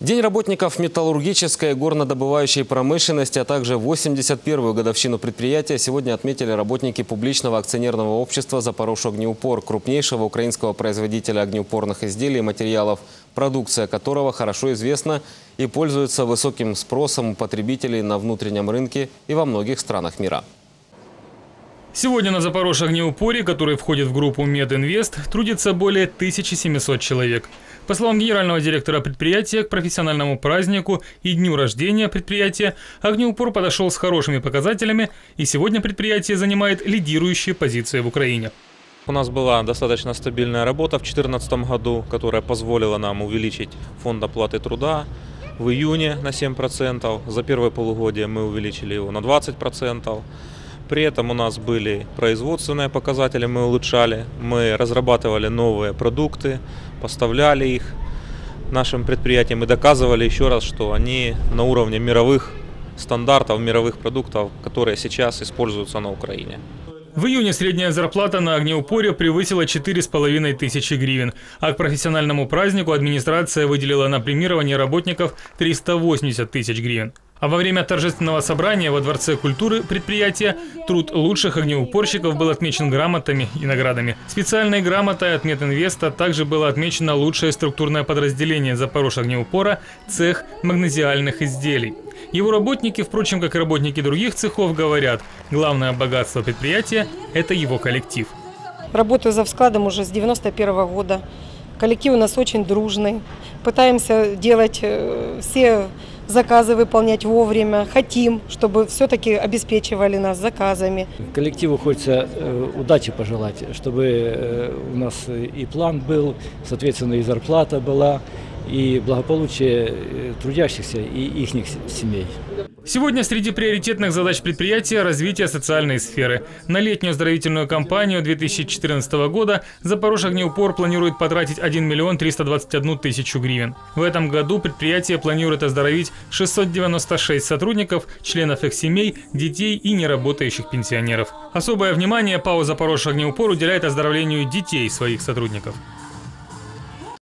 День работников металлургической и горнодобывающей промышленности, а также 81-ю годовщину предприятия сегодня отметили работники публичного акционерного общества «Запорожье-огнеупор», крупнейшего украинского производителя огнеупорных изделий и материалов, продукция которого хорошо известна и пользуется высоким спросом у потребителей на внутреннем рынке и во многих странах мира. Сегодня на Запорожье огнеупоре, который входит в группу Мединвест, трудится более 1700 человек. По словам генерального директора предприятия, к профессиональному празднику и дню рождения предприятия огнеупор подошел с хорошими показателями, и сегодня предприятие занимает лидирующие позиции в Украине. У нас была достаточно стабильная работа в 2014 году, которая позволила нам увеличить фонд оплаты труда в июне на 7%. За первое полугодие мы увеличили его на 20%. При этом у нас были производственные показатели, мы улучшали, мы разрабатывали новые продукты, поставляли их нашим предприятиям и доказывали еще раз, что они на уровне мировых стандартов, мировых продуктов, которые сейчас используются на Украине. В июне средняя зарплата на огнеупоре превысила 4,5 тысячи гривен, а к профессиональному празднику администрация выделила на премирование работников 380 тысяч гривен. А во время торжественного собрания во Дворце культуры предприятия труд лучших огнеупорщиков был отмечен грамотами и наградами. Специальной грамотой от Мединвеста также было отмечено лучшее структурное подразделение Запорожья огнеупора «Цех магнезиальных изделий». Его работники, впрочем, как и работники других цехов, говорят, главное богатство предприятия – это его коллектив. Работаю за складом уже с 91 -го года. Коллектив у нас очень дружный. Пытаемся делать э, все заказы выполнять вовремя. Хотим, чтобы все-таки обеспечивали нас заказами. Коллективу хочется э, удачи пожелать, чтобы э, у нас и план был, соответственно, и зарплата была, и благополучие э, трудящихся и их семей. Сегодня среди приоритетных задач предприятия – развитие социальной сферы. На летнюю оздоровительную кампанию 2014 года Запорожье огнеупор планирует потратить 1 миллион 321 тысячу гривен. В этом году предприятие планирует оздоровить 696 сотрудников, членов их семей, детей и неработающих пенсионеров. Особое внимание ПАО «Запорожье огнеупор» уделяет оздоровлению детей своих сотрудников.